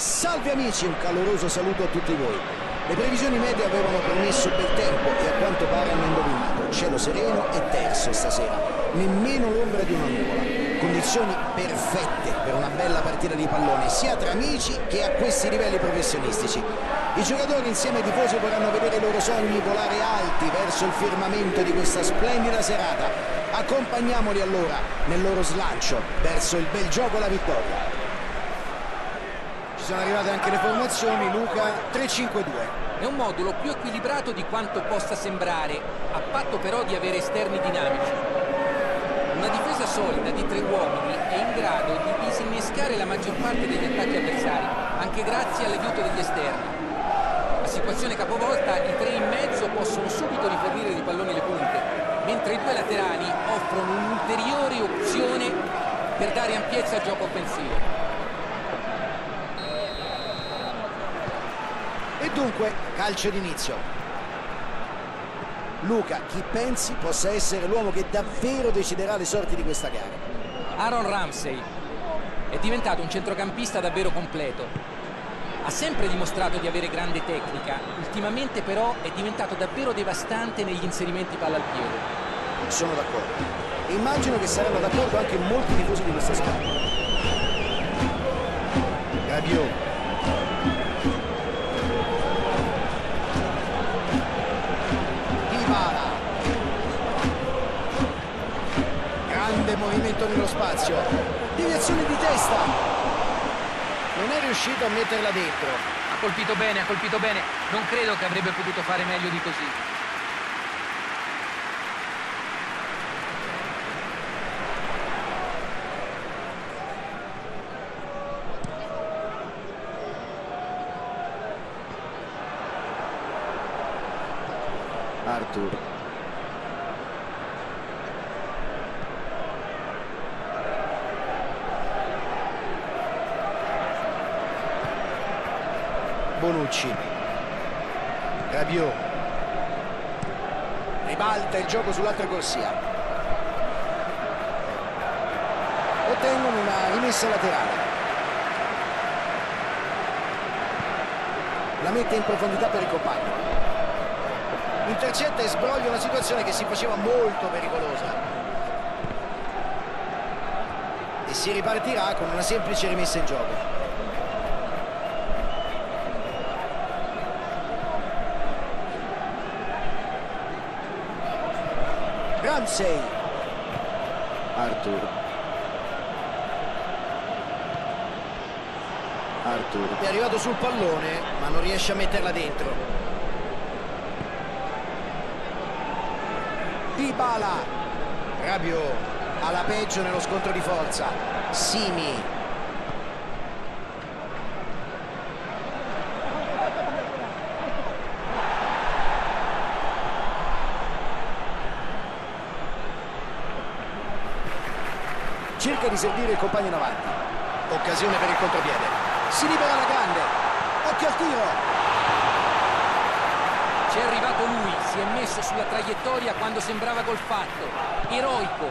Salve amici, un caloroso saluto a tutti voi. Le previsioni medie avevano promesso bel tempo e a quanto pare hanno indovinato. Cielo sereno e terzo stasera. Nemmeno l'ombra di una nuvola. Condizioni perfette per una bella partita di pallone, sia tra amici che a questi livelli professionistici. I giocatori insieme ai tifosi vorranno vedere i loro sogni volare alti verso il firmamento di questa splendida serata. Accompagniamoli allora nel loro slancio verso il bel gioco e la vittoria sono arrivate anche le formazioni, Luca 3-5-2. È un modulo più equilibrato di quanto possa sembrare, a patto però di avere esterni dinamici. Una difesa solida di tre uomini è in grado di disinnescare la maggior parte degli attacchi avversari, anche grazie all'aiuto degli esterni. A situazione capovolta, i tre in mezzo possono subito rifornire di palloni le punte, mentre i due laterali offrono un'ulteriore opzione per dare ampiezza al gioco offensivo. Dunque, calcio d'inizio. Luca, chi pensi possa essere l'uomo che davvero deciderà le sorti di questa gara? Aaron Ramsey è diventato un centrocampista davvero completo. Ha sempre dimostrato di avere grande tecnica, ultimamente però è diventato davvero devastante negli inserimenti palla al piede. Sono d'accordo. E immagino che saranno d'accordo anche molti tifosi di questa squadra. Rabiot movimento nello spazio. Deviazione di testa. Non è riuscito a metterla dentro. Ha colpito bene, ha colpito bene. Non credo che avrebbe potuto fare meglio di così Bonucci. Rabiot. Ribalta il gioco sull'altra corsia. Ottengono una rimessa laterale. La mette in profondità per il compagno. Intercetta e sbroglia una situazione che si faceva molto pericolosa. E si ripartirà con una semplice rimessa in gioco Ramsey. Arthur. Arthur. È arrivato sul pallone ma non riesce a metterla dentro. Dybala. Rabiot. Alla peggio nello scontro di forza. Simi cerca di servire il compagno in avanti. Occasione per il contropiede. Si libera la grande. Occhio al tiro. C'è arrivato lui, si è messo sulla traiettoria quando sembrava col fatto. Eroico.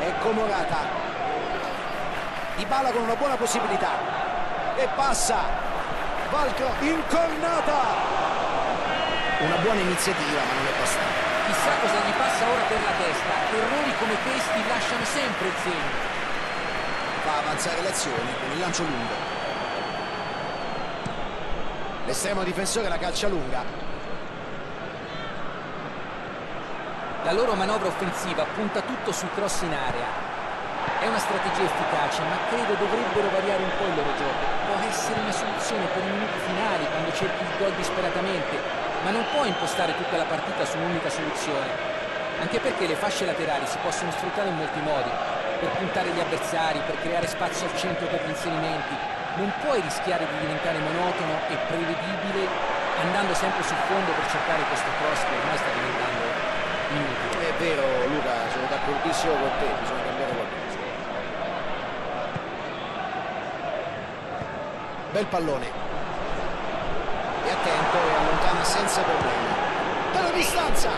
Ecco Morata. Dybala con una buona possibilità. E passa. Valcro incornata. Una buona iniziativa ma non è Chissà cosa gli passa ora per la testa. Errori come questi lasciano sempre il segno. Fa avanzare l'azione con il lancio lungo. L'estremo difensore la calcia lunga. La loro manovra offensiva punta tutto sul cross in area. È una strategia efficace, ma credo dovrebbero variare un po' il loro gioco. Può essere una soluzione per i minuti finali, quando cerchi il gol disperatamente, ma non può impostare tutta la partita su un'unica soluzione, anche perché le fasce laterali si possono sfruttare in molti modi, per puntare gli avversari, per creare spazio al centro per gli inserimenti. Non puoi rischiare di diventare monotono e prevedibile andando sempre sul fondo per cercare questo cross che ormai sta diventando inutile. È vero Luca, sono d'accordissimo con te, bisogna cambiare qualcosa. Bel pallone senza problemi. Dalla distanza!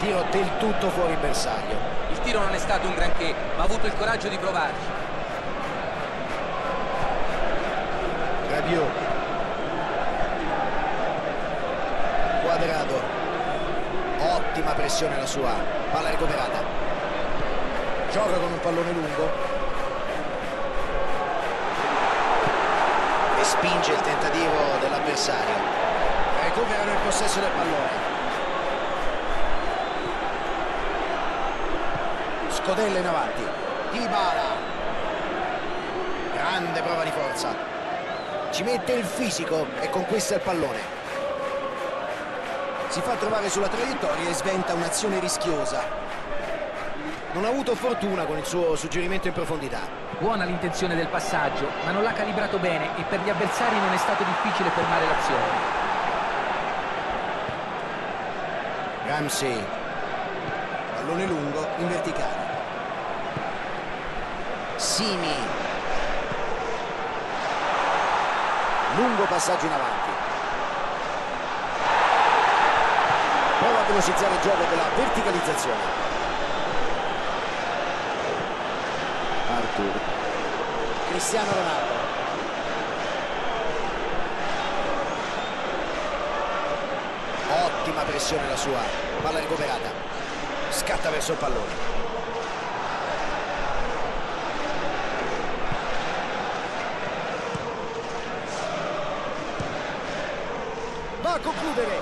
Tiro del tutto fuori bersaglio. Il tiro non è stato un granché, ma ha avuto il coraggio di provarci. Rabiot. Quadrato. Ottima pressione la sua. Palla recuperata. Gioca con un pallone lungo. E spinge il tentativo dell'avversario Recuperano il possesso del pallone. Scodella in avanti. Dybala. Grande prova di forza. Ci mette il fisico e conquista il pallone. Si fa trovare sulla traiettoria e sventa un'azione rischiosa. Non ha avuto fortuna con il suo suggerimento in profondità. Buona l'intenzione del passaggio, ma non l'ha calibrato bene e per gli avversari non è stato difficile fermare l'azione. Ramsey. Pallone lungo in verticale. Simi. Lungo passaggio in avanti. Prova a velocizzare il gioco della verticalizzazione. Artur. Cristiano Ronaldo. Ottima pressione la sua. Palla recuperata. Scatta verso il pallone. Va a concludere.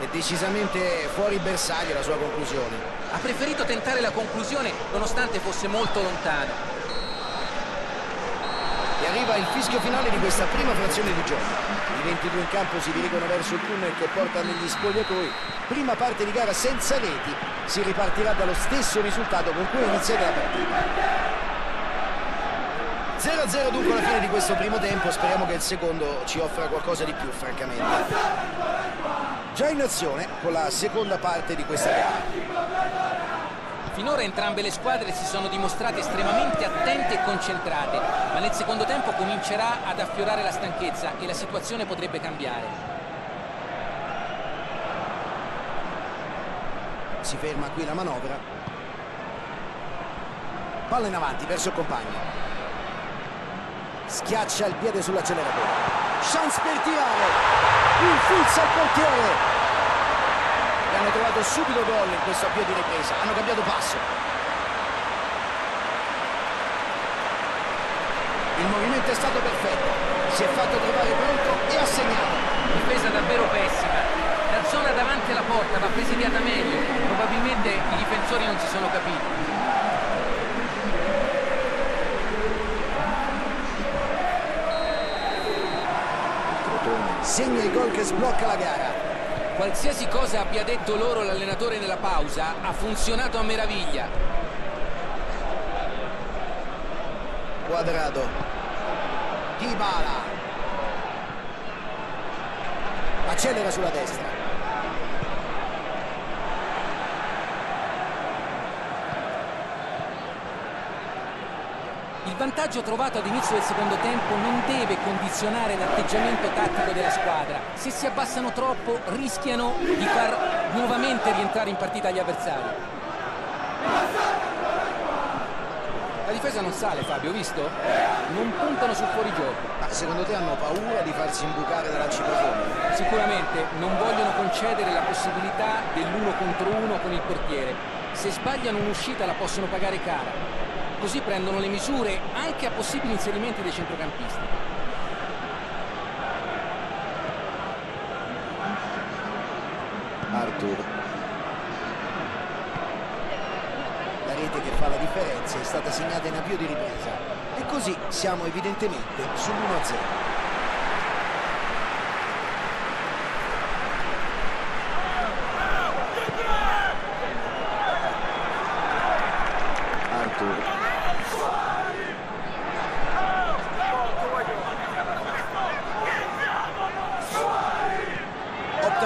È decisamente fuori bersaglio la sua conclusione. Ha preferito tentare la conclusione nonostante fosse molto lontano. Arriva il fischio finale di questa prima frazione di gioco. I 22 in campo si dirigono verso il tunnel che porta negli spogliatoi. Prima parte di gara senza reti. Si ripartirà dallo stesso risultato con cui è iniziata la partita. 0-0 dunque alla fine di questo primo tempo. Speriamo che il secondo ci offra qualcosa di più, francamente. Già in azione con la seconda parte di questa gara. Finora entrambe le squadre si sono dimostrate estremamente attente e concentrate, ma nel secondo tempo comincerà ad affiorare la stanchezza e la situazione potrebbe cambiare. Si ferma qui la manovra. Palla in avanti verso il compagno. Schiaccia il piede sull'acceleratore. Chance per tirare. Infilza il portiere. Hanno trovato subito gol in questo avvio di ripresa. Hanno cambiato passo. Il movimento è stato perfetto. Si è fatto trovare pronto e ha segnato. Difesa davvero pessima. La zona davanti alla porta va presidiata meglio. Probabilmente i difensori non si sono capiti. segna il gol che sblocca la gara. Qualsiasi cosa abbia detto loro l'allenatore nella pausa, ha funzionato a meraviglia. Quadrado. Dybala. Accelera sulla destra. Vantaggio trovato ad inizio del secondo tempo non deve condizionare l'atteggiamento tattico della squadra. Se si abbassano troppo rischiano di far nuovamente rientrare in partita gli avversari. La difesa non sale Fabio, visto? Non puntano sul fuorigioco. Ma secondo te hanno paura di farsi imbucare da lanci profondi? Sicuramente non vogliono concedere la possibilità dell'uno contro uno con il portiere. Se sbagliano un'uscita la possono pagare cara così prendono le misure anche a possibili inserimenti dei centrocampisti. Artur. La rete che fa la differenza è stata segnata in avvio di ripresa e così siamo evidentemente sull'1-0.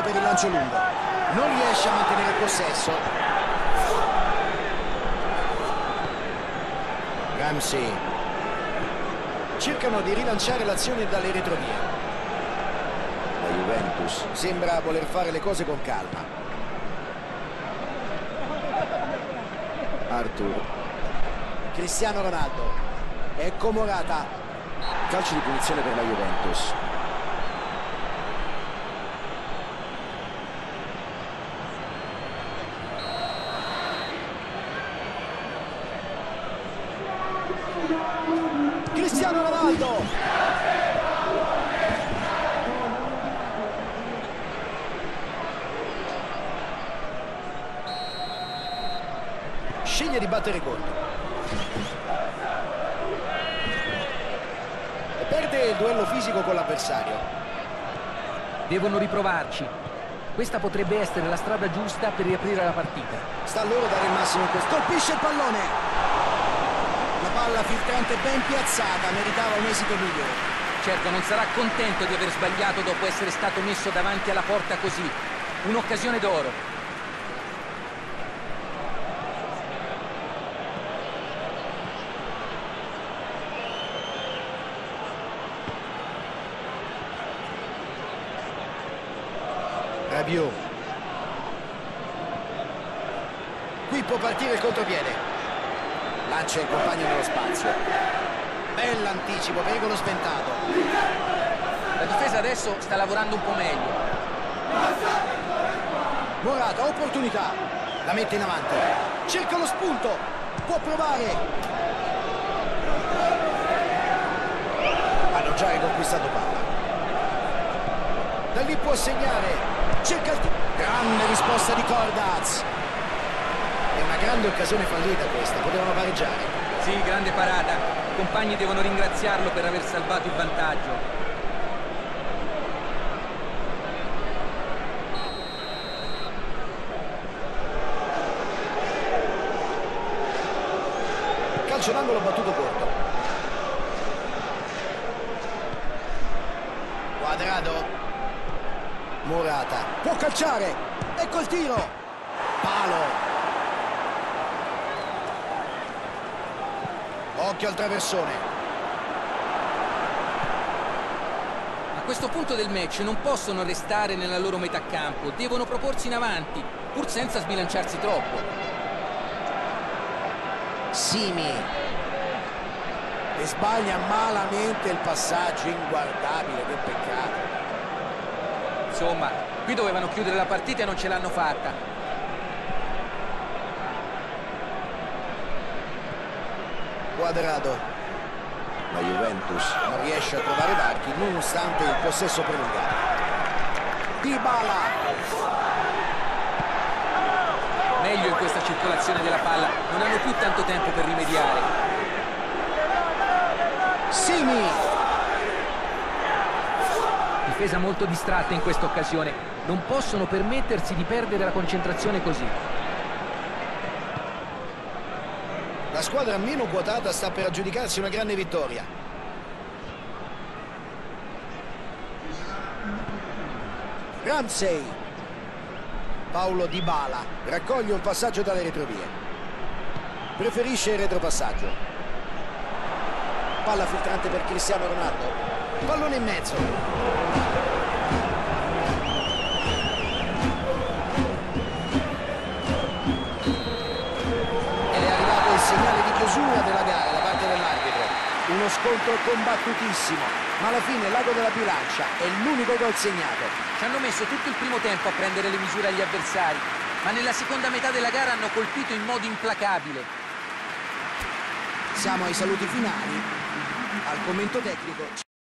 per il lancio lungo non riesce a mantenere il possesso Ramsey. Cercano di rilanciare l'azione dalle retrovie. La Juventus sembra voler fare le cose con calma. Artur Cristiano Ronaldo. Ecco Morata. Calcio di punizione per la Juventus. Cristiano Ronaldo! Sceglie di battere corto. E perde il duello fisico con l'avversario. Devono riprovarci. Questa potrebbe essere la strada giusta per riaprire la partita. Sta a loro dare il massimo. Colpisce il pallone. La palla filtrante ben piazzata, meritava un esito migliore. Certo, non sarà contento di aver sbagliato dopo essere stato messo davanti alla porta così. Un'occasione d'oro. Rabiot. Qui può partire il contropiede. Lancia il compagno nello spazio. Bell'anticipo, pericolo sventato. La difesa adesso sta lavorando un po' meglio. Morata, opportunità. La mette in avanti. Cerca lo spunto. Può provare. Hanno già riconquistato palla. Da lì può segnare. Cerca il... Grande risposta di Cordaz. Grande occasione fallita questa. Potevano pareggiare. Sì, grande parata. I compagni devono ringraziarlo per aver salvato il vantaggio. Calcio d'angolo battuto corto. Quadrado. Morata. Può calciare. Ecco il tiro. Palo. Occhio al traversone. A questo punto del match non possono restare nella loro metà campo, devono proporsi in avanti, pur senza sbilanciarsi troppo. Simi. E sbaglia malamente il passaggio inguardabile, che peccato. Insomma, qui dovevano chiudere la partita e non ce l'hanno fatta. Quadrado. La Juventus non riesce a trovare varchi nonostante il possesso prolungato. Dybala. Meglio in questa circolazione della palla, non hanno più tanto tempo per rimediare. Simi. Difesa molto distratta in questa occasione, non possono permettersi di perdere la concentrazione così. La squadra meno quotata sta per aggiudicarsi una grande vittoria. Ramsey. Paolo Dybala raccoglie un passaggio dalle retrovie. Preferisce il retropassaggio. Palla filtrante per Cristiano Ronaldo. Pallone in mezzo. Scontro combattutissimo, ma alla fine l'ago della bilancia è l'unico gol segnato. Ci hanno messo tutto il primo tempo a prendere le misure agli avversari, ma nella seconda metà della gara hanno colpito in modo implacabile. Siamo ai saluti finali. Al commento tecnico.